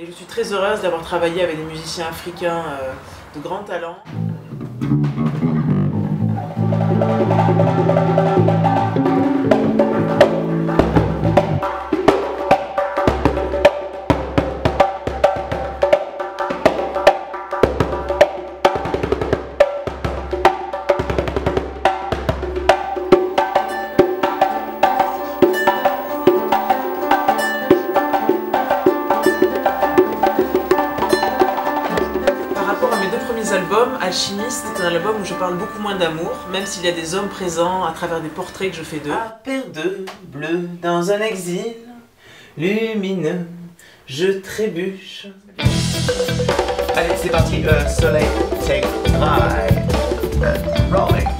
Et je suis très heureuse d'avoir travaillé avec des musiciens africains euh, de grand talent. Albums, Alchimiste est un album où je parle beaucoup moins d'amour, même s'il y a des hommes présents à travers des portraits que je fais d'eux. Ah, paire de bleu dans un exil lumineux, je trébuche. Allez, c'est parti. Euh, soleil, take high. Euh, rolling.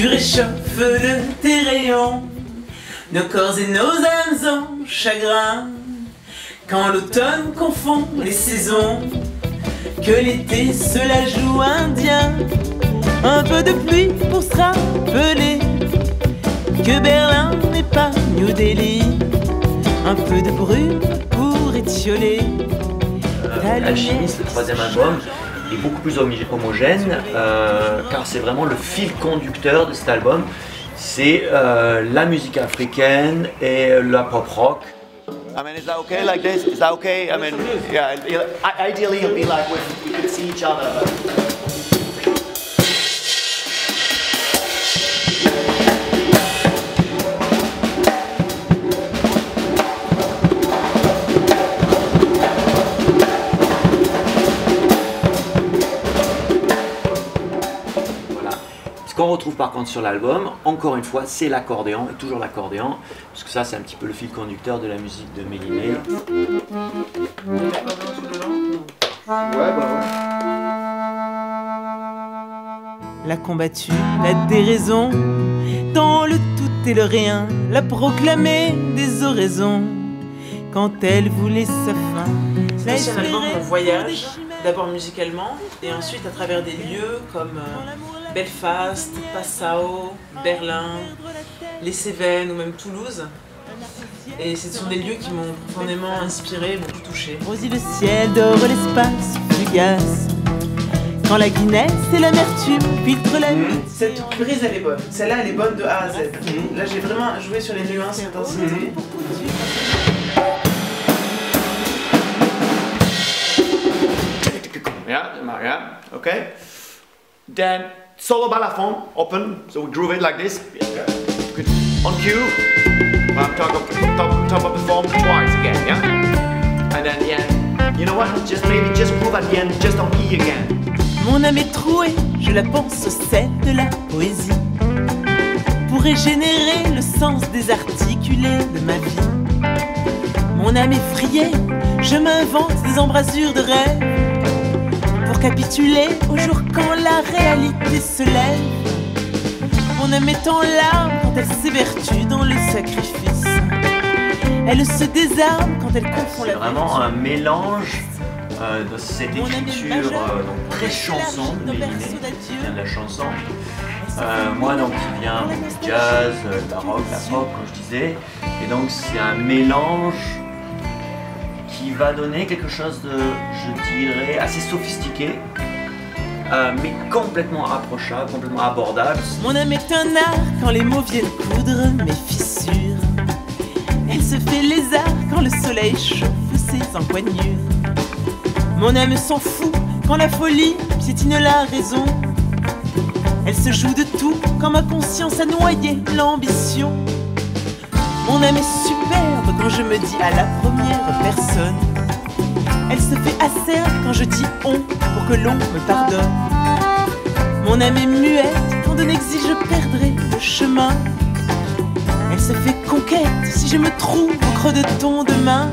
Tu réchauffes de tes rayons nos corps et nos âmes en chagrin. Quand l'automne confond les saisons, que l'été se la joue indien. Un peu de pluie pour se rappeler que Berlin n'est pas New Delhi. Un peu de brume pour étioler. album, est beaucoup plus homogène euh, car c'est vraiment le fil conducteur de cet album. C'est euh, la musique africaine et la pop rock. I mean, is that okay like this? Is that okay? I mean, yeah. Ideally, it'll be like we could see each other. Voilà. Qu'on retrouve par contre sur l'album, encore une fois, c'est l'accordéon, et toujours l'accordéon, parce que ça c'est un petit peu le fil conducteur de la musique de Méliné. l'a combattu, la déraison, dans le tout et le rien, l'a proclamé des oraisons, quand elle voulait sa fin. C'est un album voyage, d'abord musicalement, et ensuite à travers des lieux comme euh, Belfast, Passau, Berlin, les Cévennes ou même Toulouse. Et ce sont des lieux qui m'ont profondément inspiré, beaucoup touché. Rosie le ciel, dore l'espace fugace. Quand la Guinness et l'amertume filtrent la nuit. Cette prise, elle est bonne. Celle-là, elle est bonne de A à Z. Là, j'ai vraiment joué sur les nuances et Yeah, yeah, okay. Then solo balafon, open, so we groove it like this. Good. On cue, um, top, of, top, top of the form twice again, yeah? And then, yeah, you know what? Just maybe just groove at the end, just on E again. Mon âme est trouée, je la pense au sel de la poésie. Pour régénérer le sens désarticulé de ma vie. Mon âme effrayée, je m'invente des embrasures de rêve. Pour capituler au jour quand la réalité se lève. Mon âme est en larmes quand elle s'évertue dans le sacrifice. Elle se désarme quand elle confond C'est la vraiment vertu. un mélange euh, de cette écriture euh, donc très chanson berceau qui vient de la chanson. Euh, moi donc qui vient du jazz, euh, de la rock, la pop comme je disais. Et donc c'est un mélange qui va donner quelque chose de, je dirais, assez sophistiqué, euh, mais complètement approchable, complètement abordable. Mon âme est un art quand les mots viennent coudre mes fissures. Elle se fait lézard quand le soleil chauffe ses encoignures. Mon âme s'en fout quand la folie piétine la raison. Elle se joue de tout quand ma conscience a noyé l'ambition. Mon âme est superbe quand je me dis à la première personne. Elle se fait acerbe quand je dis on pour que l'on me pardonne. Mon âme est muette quand d'un exil je perdrai le chemin. Elle se fait conquête si je me trouve au creux de ton demain.